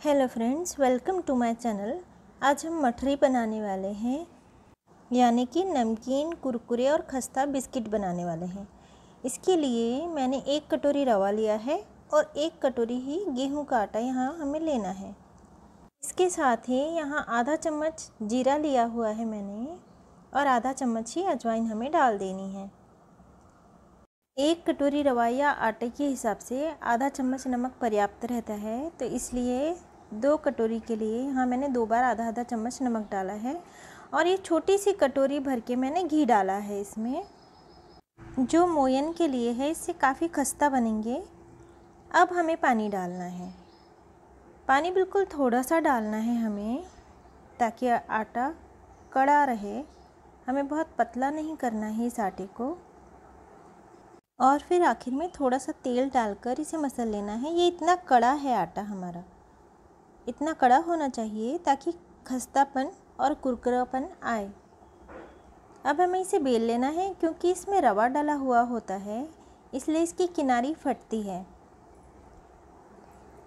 Hello friends welcome to my channel आज हम मठरी बनाने वाले हैं, यानी कि नमकीन, कुरकुरे और खस्ता बिस्किट बनाने वाले हैं। इसके लिए मैंने एक कटोरी रवा लिया है और एक कटोरी ही गेहूँ का आटा यहाँ हमें लेना है। इसके साथ ही यहाँ आधा चम्मच जीरा लिया हुआ है मैंने और आधा चम्मच ही अजवाइन हमें डाल देनी है। एक कटोरी रवा या आटे के हिसाब से आधा चम्मच नमक पर्याप्त रहता है तो इसलिए दो कटोरी के लिए यहाँ मैंने दो बार आधा आधा चम्मच नमक डाला है और ये छोटी सी कटोरी भर के मैंने घी डाला है इसमें। जो मोयन के लिए है, इससे काफ़ी खस्ता बनेंगे। अब हमें पानी डालना है। पानी बिल्कुल थोड़ा सा डालना है हमें, ताकि आटा कड़ा रहे। हमें बहुत पतला नहीं करना है इस आटे को। और फिर आखिर में थोड़ा सा तेल डालकर इसे मसल लेना है। ये इतना कड़ा है आटा हमारा। इतना कड़ा होना चाहिए ताकि खस्तापन और कुरकुरापन आए। अब हमें इसे बेल लेना है क्योंकि इसमें रवा डाला हुआ होता है, इसलिए इसकी किनारी फटती है।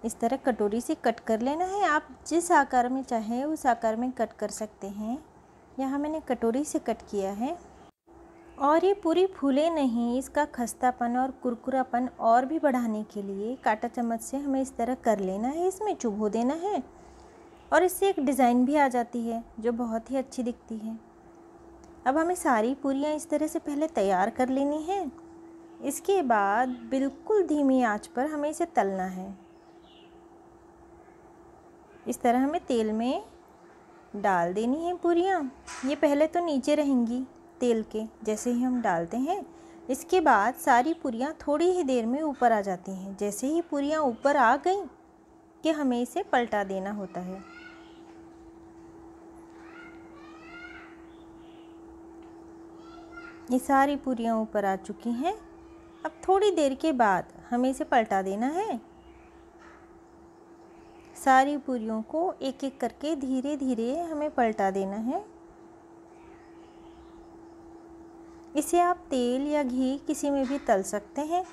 इस तरह कटोरी से कट कर लेना है। आप जिस आकार में चाहें उस आकार में कट कर सकते हैं। यहाँ मैंने कटोरी से कट किया है। और ये पूरी फूले नहीं, इसका खस्तापन और कुरकुरापन और भी बढ़ाने के लिए काटा चम्मच से हमें इस तरह कर लेना है, इसमें चुभो देना है। और इससे एक डिज़ाइन भी आ जाती है, जो बहुत ही अच्छी दिखती है। अब हमें सारी पूरियाँ इस तरह से पहले तैयार कर लेनी है। इसके बाद बिल्कुल धीमी आँच पर हमें इसे तलना है। इस तरह हमें तेल में डाल देनी है पूरियाँ। ये पहले तो नीचे रहेंगी। तेल के जैसे ही हम डालते हैं, इसके बाद सारी पूरियाँ थोड़ी ही देर में ऊपर आ जाती हैं। जैसे ही पूरियाँ ऊपर आ गई कि हमें इसे पलटा देना होता है। ये सारी पूरियाँ ऊपर आ चुकी हैं। अब थोड़ी देर के बाद हमें इसे पलटा देना है। सारी पूरियों को एक एक करके धीरे धीरे हमें पलटा देना है। इसे आप तेल या घी किसी में भी तल सकते हैं।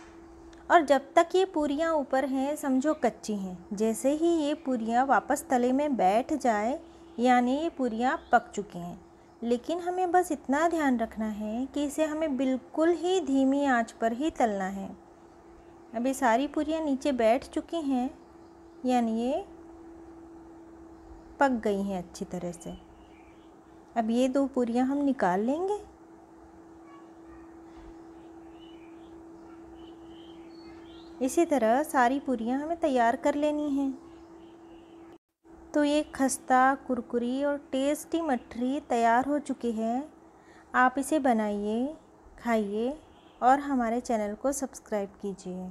और जब तक ये पूरियाँ ऊपर हैं, समझो कच्ची हैं। जैसे ही ये पूरियाँ वापस तले में बैठ जाए, यानी ये पूरियाँ पक चुकी हैं। लेकिन हमें बस इतना ध्यान रखना है कि इसे हमें बिल्कुल ही धीमी आँच पर ही तलना है। ये सारी पूरियाँ नीचे बैठ चुकी हैं, यानी ये पक गई हैं अच्छी तरह से। अब ये दो पूरियाँ हम निकाल लेंगे। इसी तरह सारी पूरियाँ हमें तैयार कर लेनी हैं। तो ये खस्ता, कुरकुरी और टेस्टी मठरी तैयार हो चुकी है। आप इसे बनाइए, खाइए और हमारे चैनल को सब्सक्राइब कीजिए।